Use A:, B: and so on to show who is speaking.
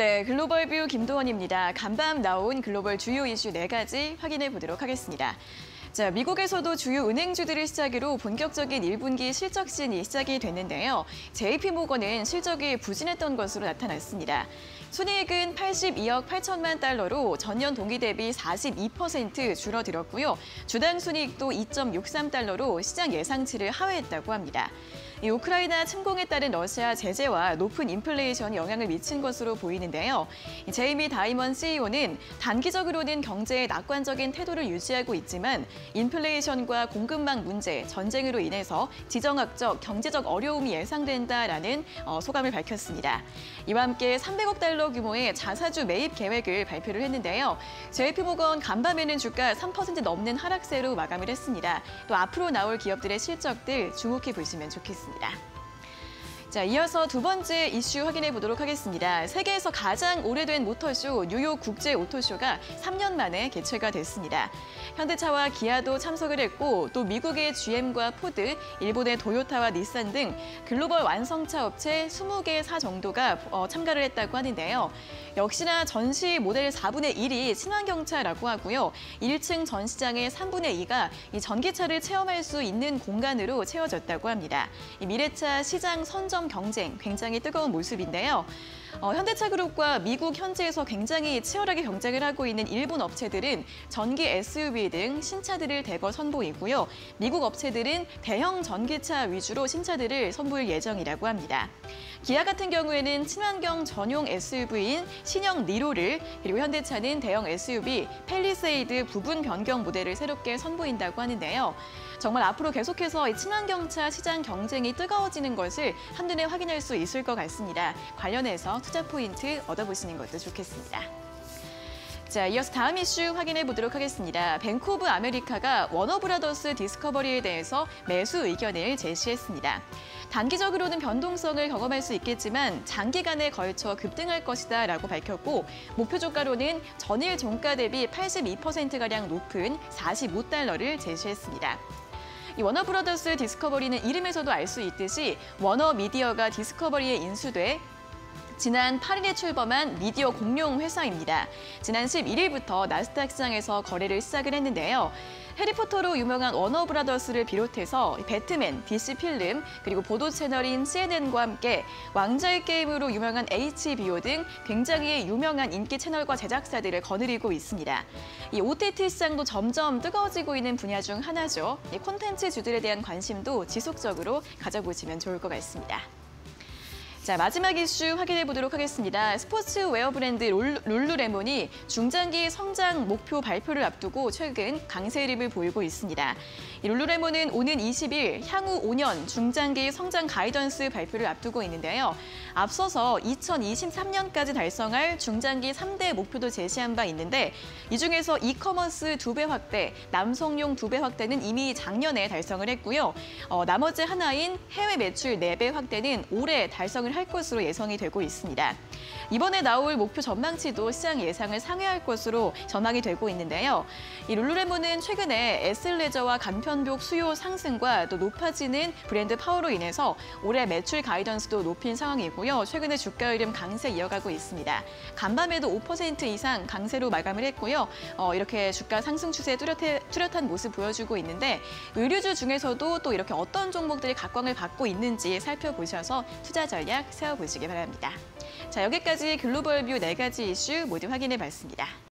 A: 네, 글로벌 뷰 김도원입니다. 간밤 나온 글로벌 주요 이슈 네가지 확인해 보도록 하겠습니다. 자, 미국에서도 주요 은행주들을 시작으로 본격적인 1분기 실적 시즌이 시작이 됐는데요. JP모건은 실적이 부진했던 것으로 나타났습니다. 순이익은 82억 8천만 달러로 전년 동기 대비 42% 줄어들었고요. 주당 순이익도 2.63달러로 시장 예상치를 하회했다고 합니다. 이 우크라이나 침공에 따른 러시아 제재와 높은 인플레이션이 영향을 미친 것으로 보이는데요. 제이미 다이먼 CEO는 단기적으로는 경제에 낙관적인 태도를 유지하고 있지만 인플레이션과 공급망 문제, 전쟁으로 인해서 지정학적, 경제적 어려움이 예상된다라는 어, 소감을 밝혔습니다. 이와 함께 300억 달러 규모의 자사주 매입 계획을 발표를 했는데요. JP모건 간밤에는 주가 3% 넘는 하락세로 마감을 했습니다. 또 앞으로 나올 기업들의 실적들 주목해 보시면 좋겠습니다. 있습니다. 자, 이어서 두 번째 이슈 확인해 보도록 하겠습니다. 세계에서 가장 오래된 모터쇼 뉴욕 국제 오토쇼가 3년 만에 개최가 됐습니다. 현대차와 기아도 참석을 했고 또 미국의 GM과 포드, 일본의 도요타와 닛산 등 글로벌 완성차 업체 20개 사 정도가 어, 참가를 했다고 하는데요. 역시나 전시 모델 4분의 1이 친환경차라고 하고요. 1층 전시장의 3분의 2가 이 전기차를 체험할 수 있는 공간으로 채워졌다고 합니다. 이 미래차 시장 선정 시점 경쟁 굉장히 뜨거운 모습인데요. 어, 현대차그룹과 미국 현지에서 굉장히 치열하게 경쟁을 하고 있는 일본 업체들은 전기 SUV 등 신차들을 대거 선보이고요. 미국 업체들은 대형 전기차 위주로 신차들을 선보일 예정이라고 합니다. 기아 같은 경우에는 친환경 전용 SUV인 신형 니로를 그리고 현대차는 대형 SUV 펠리세이드 부분 변경 모델을 새롭게 선보인다고 하는데요. 정말 앞으로 계속해서 친환경차 시장 경쟁이 뜨거워지는 것을 한눈에 확인할 수 있을 것 같습니다. 관련해서 투자 포인트 얻어보시는 것도 좋겠습니다. 자, 이어서 다음 이슈 확인해 보도록 하겠습니다. 뱅크 오브 아메리카가 워너브라더스 디스커버리에 대해서 매수 의견을 제시했습니다. 단기적으로는 변동성을 경험할 수 있겠지만 장기간에 걸쳐 급등할 것이다 라고 밝혔고 목표 주가로는 전일 종가 대비 82%가량 높은 45달러를 제시했습니다. 이 워너브라더스 디스커버리는 이름에서도 알 수 있듯이 워너미디어가 디스커버리에 인수돼 지난 8일에 출범한 미디어 공룡 회사입니다. 지난 11일부터 나스닥 시장에서 거래를 시작을 했는데요. 해리포터로 유명한 워너브라더스를 비롯해서 배트맨, DC 필름, 그리고 보도 채널인 CNN과 함께 왕자의 게임으로 유명한 HBO 등 굉장히 유명한 인기 채널과 제작사들을 거느리고 있습니다. 이 OTT 시장도 점점 뜨거워지고 있는 분야 중 하나죠. 이 콘텐츠 주들에 대한 관심도 지속적으로 가져보시면 좋을 것 같습니다. 자, 마지막 이슈 확인해 보도록 하겠습니다. 스포츠웨어 브랜드 룰루레몬이 중장기 성장 목표 발표를 앞두고 최근 강세 흐름을 보이고 있습니다. 룰루레몬은 오는 20일 향후 5년 중장기 성장 가이던스 발표를 앞두고 있는데요. 앞서서 2023년까지 달성할 중장기 3대 목표도 제시한 바 있는데 이 중에서 이커머스 두 배 확대, 남성용 두 배 확대는 이미 작년에 달성을 했고요. 어, 나머지 하나인 해외 매출 4배 확대는 올해 달성을 할 것으로 예상이 되고 있습니다. 이번에 나올 목표 전망치도 시장 예상을 상회할 것으로 전망이 되고 있는데요. 이 룰루레몬은 최근에 에슬레저와 간편복 수요 상승과 또 높아지는 브랜드 파워로 인해서 올해 매출 가이던스도 높인 상황이고요. 최근에 주가 흐름 강세 이어가고 있습니다. 간밤에도 5% 이상 강세로 마감을 했고요. 어, 이렇게 주가 상승 추세 뚜렷해, 뚜렷한 모습 보여주고 있는데 의류주 중에서도 또 이렇게 어떤 종목들이 각광을 받고 있는지 살펴보셔서 투자 전략 세워보시기 바랍니다. 자, 여기까지 글로벌 뷰 네가지 이슈 모두 확인해 봤습니다.